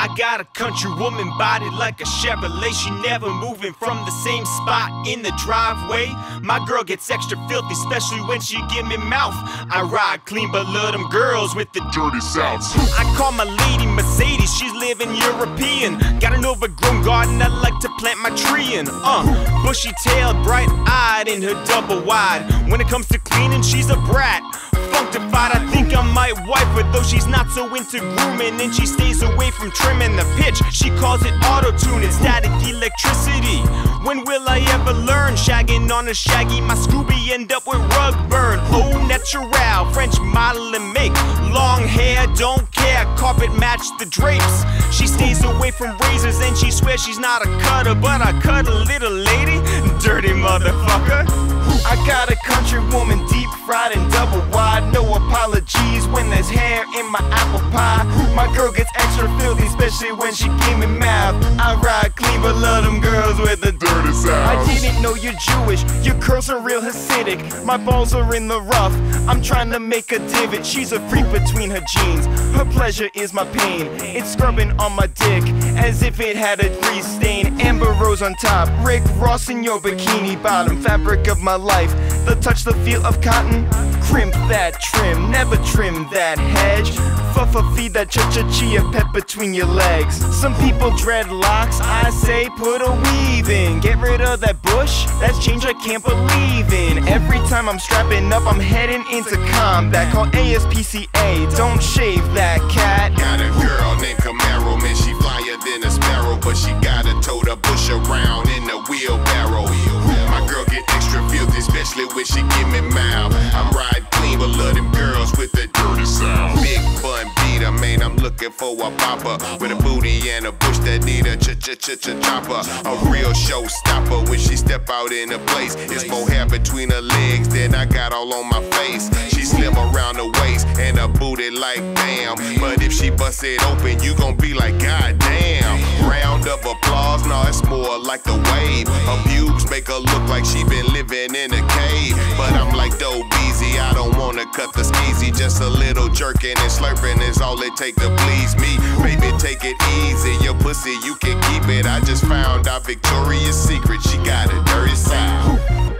I got a country woman body like a Chevrolet. She never moving from the same spot in the driveway. My girl gets extra filthy, especially when she give me mouth. I ride clean, but love them girls with the dirty Souths. I call my lady Mercedes, she's living European. Got an overgrown garden I like to plant my tree in. Uh, bushy tailed, bright eyed in her double wide. When it comes to cleaning, she's a brat. I think I might wipe her, though she's not so into grooming. And she stays away from trimming the pitch. She calls it auto tune, it's static electricity. When will I ever learn? Shagging on a shaggy, my Scooby end up with rug burn. Oh, natural, French model and make. Long hair, don't care, carpet match the drapes. She stays away from razors and she swears she's not a cutter, but I cut a little lady. Dirty motherfucker. I got a country woman hair in my apple pie. My girl gets extra filthy, especially when she give me mouth. I ride clean, but love them girls with the dirty South. I didn't know you're Jewish. Your curls are real Hasidic. My balls are in the rough. I'm trying to make a divot. She's a freak between her jeans. Her pleasure is my pain. It's scrubbing on my dick as if it had a grease stain. Amber rose on top. Rick Ross in your bikini bottom. Fabric of my life. The touch, the feel of cotton. Crimp that trim, never trim that hedge. Fuffa feed that cha cha chia pet between your legs. Some people dread locks, I say put a weave in. Get rid of that bush, that's change I can't believe in. Every time I'm strapping up, I'm heading into combat. Call ASPCA, don't shave that cat. Got a girl named Camaro, man, she flyer than a sparrow, but she gotta tote a bush around in a wheelbarrow. For a popper with a and a bush that need a ch ch ch ch chopper. A real showstopper when she step out in a place. It's more hair between her legs than I got all on my face. She slim around the waist and a booty like damn. But if she bust it open, you gon' be like, God damn. Round of applause, no, it's more like the wave. Her pubes make her look like she been living in a cave. But I'm like Doughbeezy, I don't wanna cut the skeezy. Just a little jerking and slurping is all it take to please me. Baby, take it easy. Your pussy, you can keep it. I just found out Victoria's Secret. She got a dirty side.